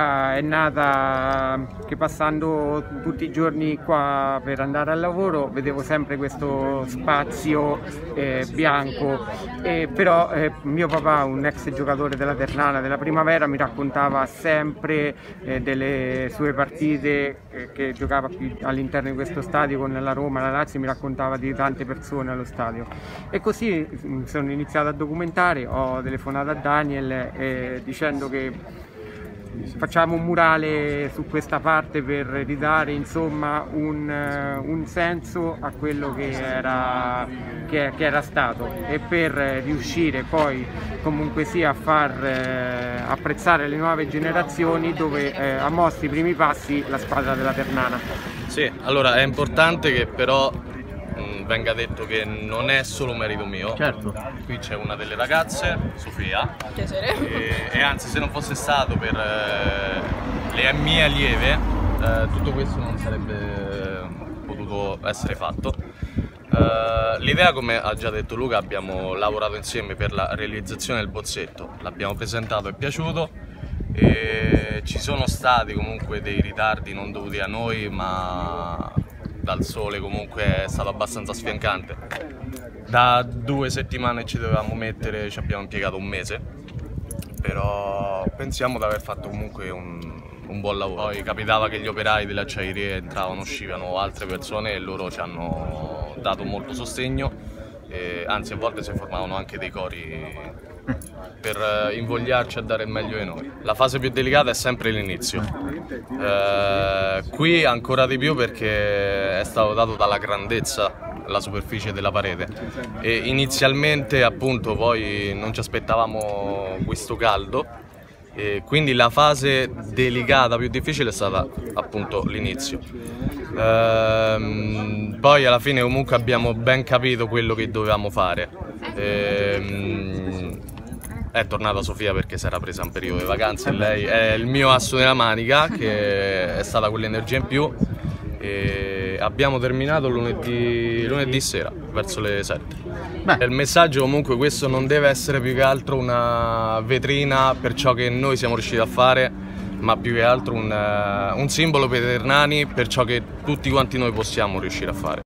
È nata che passando tutti i giorni qua per andare al lavoro vedevo sempre questo spazio eh, bianco, eh, però eh, mio papà, un ex giocatore della Ternana della Primavera, mi raccontava sempre eh, delle sue partite eh, che giocava all'interno di questo stadio con la Roma, la Lazio, mi raccontava di tante persone allo stadio. E così mm, sono iniziato a documentare, ho telefonato a Daniel eh, dicendo che facciamo un murale su questa parte per ridare insomma un, eh, un senso a quello che era, che, che era, stato e per riuscire poi comunque sia a far eh, apprezzare le nuove generazioni dove eh, ha mosso i primi passi la squadra della Ternana. Sì, allora è importante che però venga detto che non è solo merito mio. Certo. Qui c'è una delle ragazze, Sofia. Piacere. E, e anzi, se non fosse stato per eh, le mie allieve, eh, tutto questo non sarebbe potuto essere fatto. Uh, l'idea, come ha già detto Luca, abbiamo lavorato insieme per la realizzazione del bozzetto, l'abbiamo presentato, è piaciuto e ci sono stati comunque dei ritardi non dovuti a noi ma dal sole comunque è stato abbastanza sfiancante. Da due settimane ci dovevamo mettere, ci abbiamo impiegato un mese, però pensiamo di aver fatto comunque un, un buon lavoro. Poi capitava che gli operai delle acciaierie entravano, uscivano altre persone e loro ci hanno dato molto sostegno, e, anzi a volte si formavano anche dei cori per eh, invogliarci a dare il meglio di noi. La fase più delicata è sempre l'inizio. Eh, qui ancora di più perché è stato dato dalla grandezza la superficie della parete e inizialmente appunto poi non ci aspettavamo questo caldo e quindi la fase delicata più difficile è stata appunto l'inizio ehm, poi alla fine comunque abbiamo ben capito quello che dovevamo fare ehm, è tornata Sofia perché si era presa un periodo di vacanze lei è il mio asso della manica che è stata quell'energia in più. E abbiamo terminato lunedì, lunedì sera verso le 7 Beh. il messaggio comunque questo non deve essere più che altro una vetrina per ciò che noi siamo riusciti a fare ma più che altro un, un simbolo per i Ternani per ciò che tutti quanti noi possiamo riuscire a fare